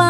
បើច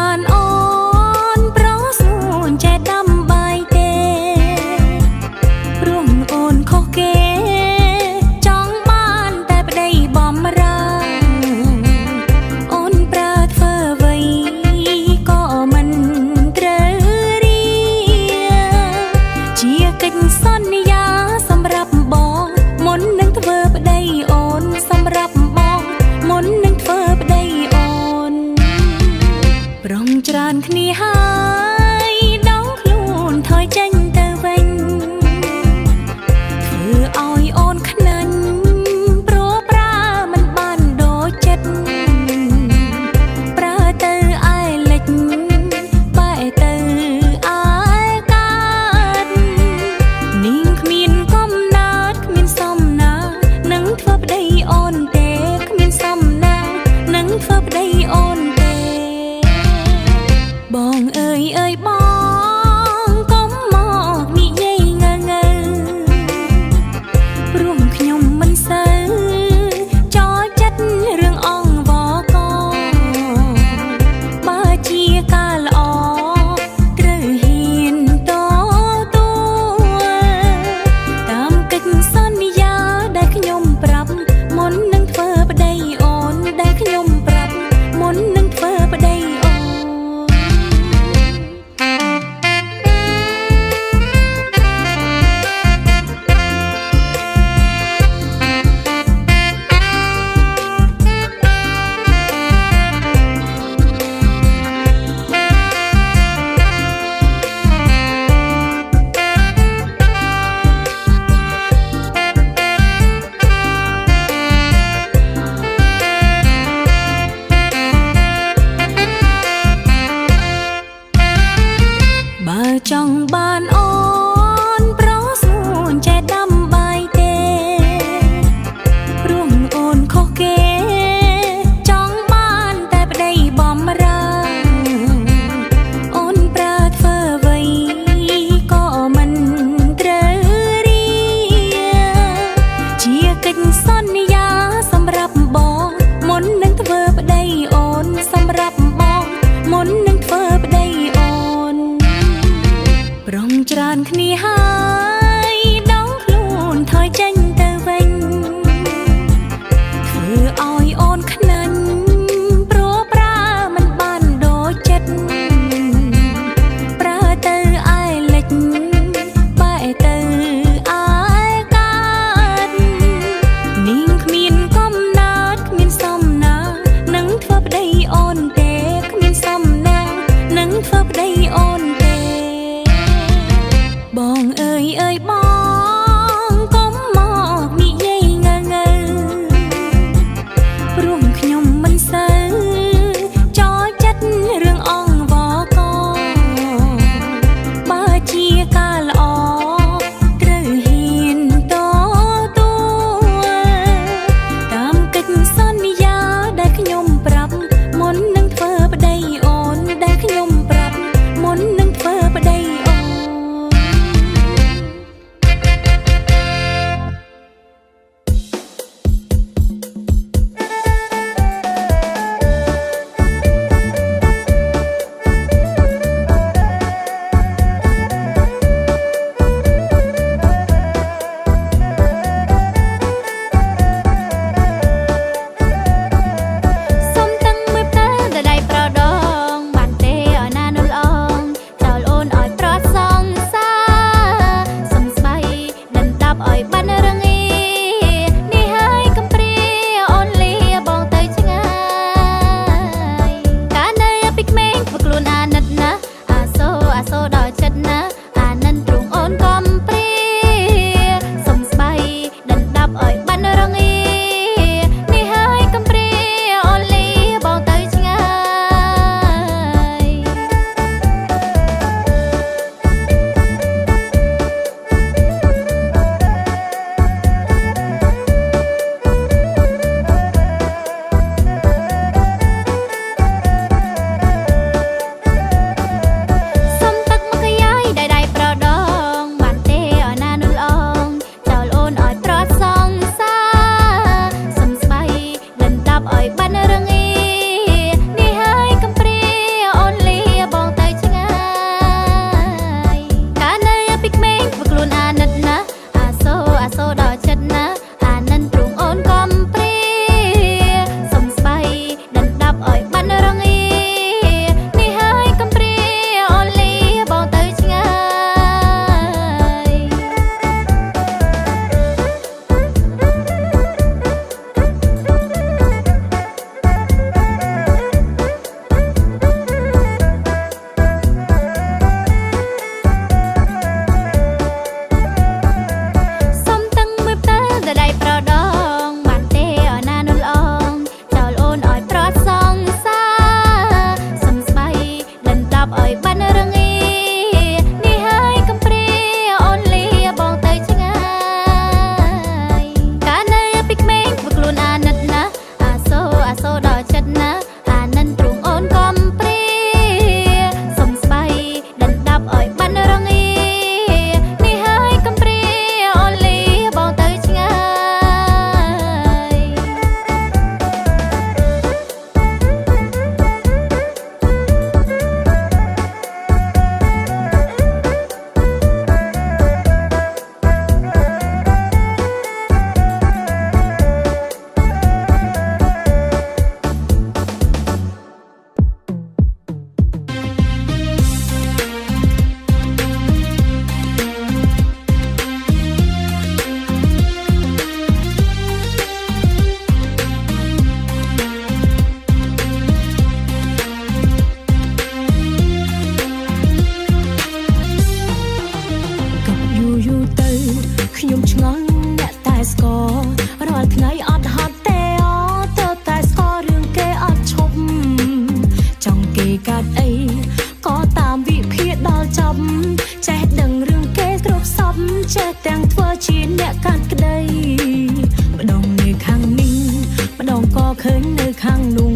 ឃើញនៅខាងនោះ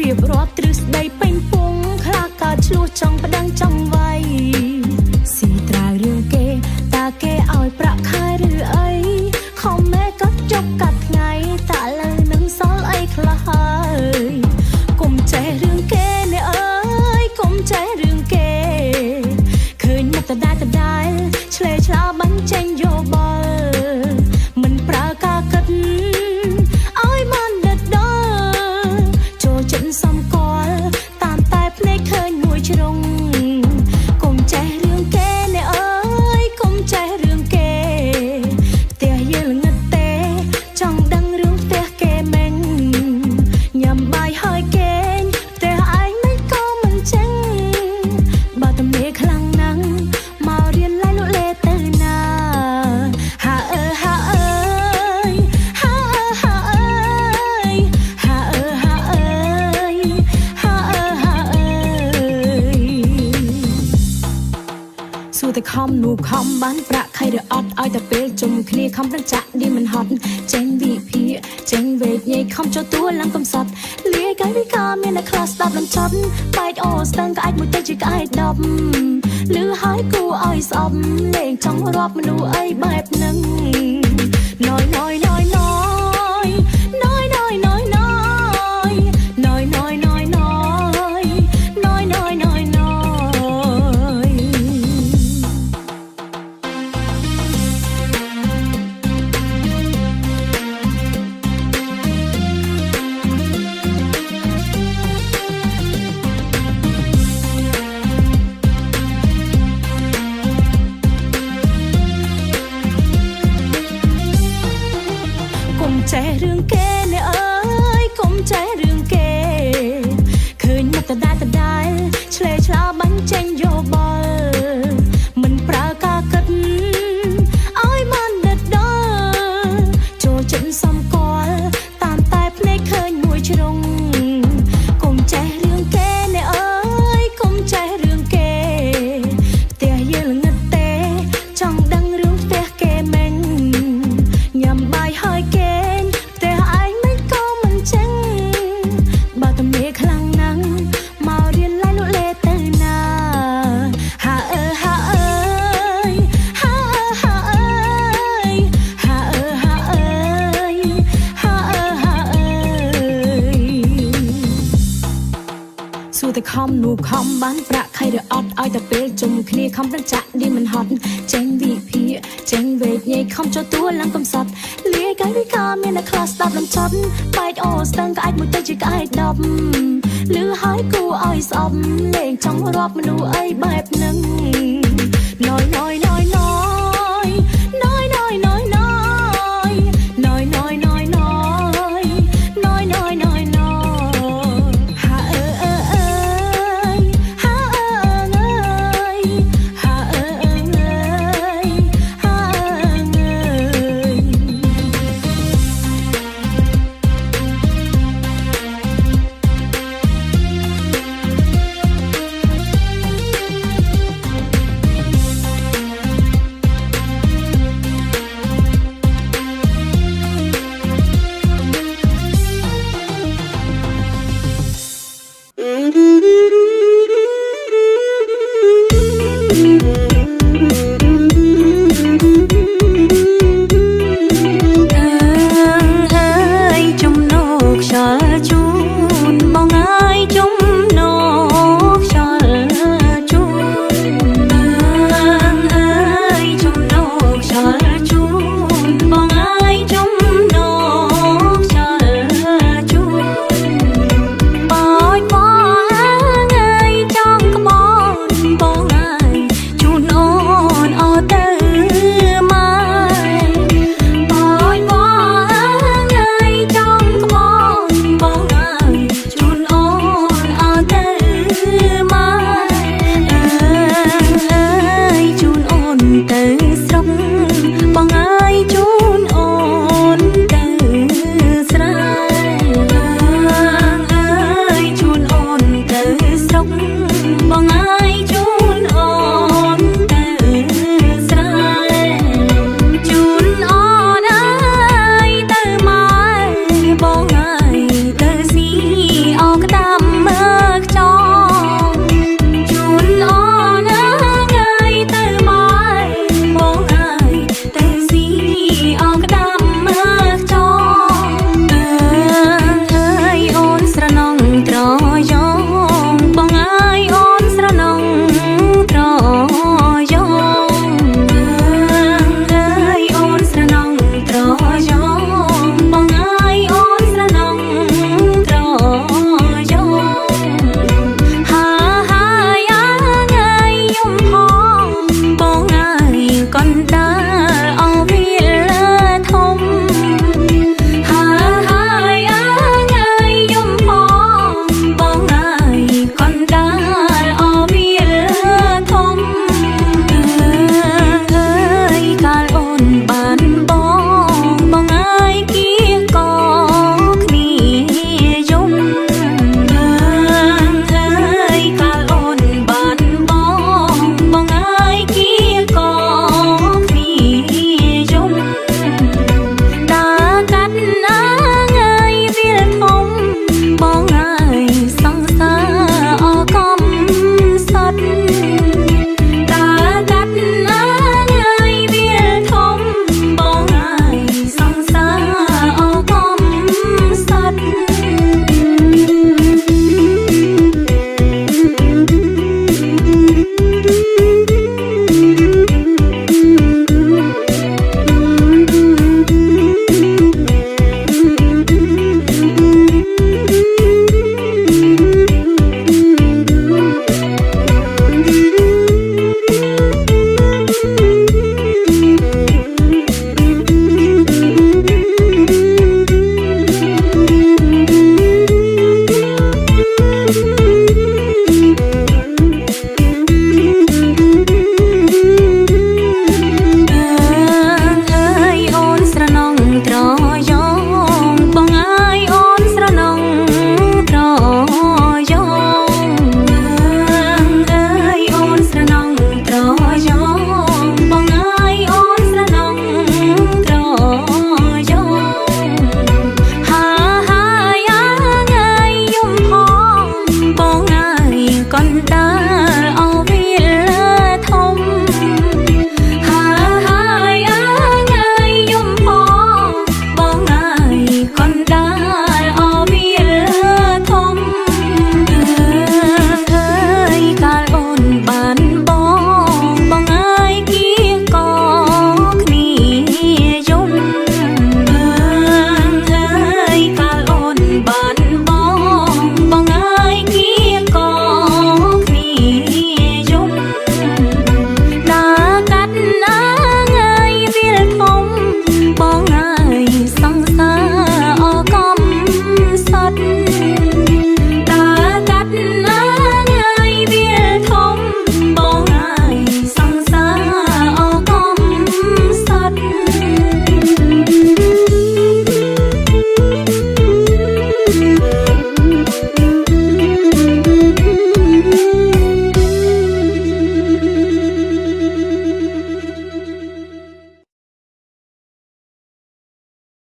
រៀបរាប់ទ្រឹស្ដីពេញពងខ្លាកើតឆ្លោះចង់ប្តឹងចង់ សួរតែខំនោះខំបានប្រាក់ខៃឬអត់ឲ្យតែពេលជុំគ្នាខំប្រចាក់ឌីមិនហត់ចេញវិភាគចេញវេកញ៉ៃខំចូលតួឡើងកំសត់លាយកាយវិការមានតែខ្លះស្ដាប់លំឆត់បែកអូស្ទឹងក្អែកមួយទៅជាក្អែកដប់លឺហើយគួរឲ្យស្អប់លេងចង់រាប់មនុស្សអីបែបហ្នឹង រតែខំនោះខំបានប្រាក់ខៃឬអត់ឲ្យតែពេលជុំគ្នាខំប្រចាក់ឌីមិនហត់ចេញវិភាគចេញវេកញ៉ៃខំចូលតួឡើងកំសត់លាយកាយវិការមានតែខ្លះស្ដាប់លំឆត់បែកអូស្ទឹងក្អែកមួយទៅជាក្អែកដប់លឺហើយគួរឲ្យស្អប់លេងចង់រាប់មនុស្សអីបែបហ្នឹងណយណយណ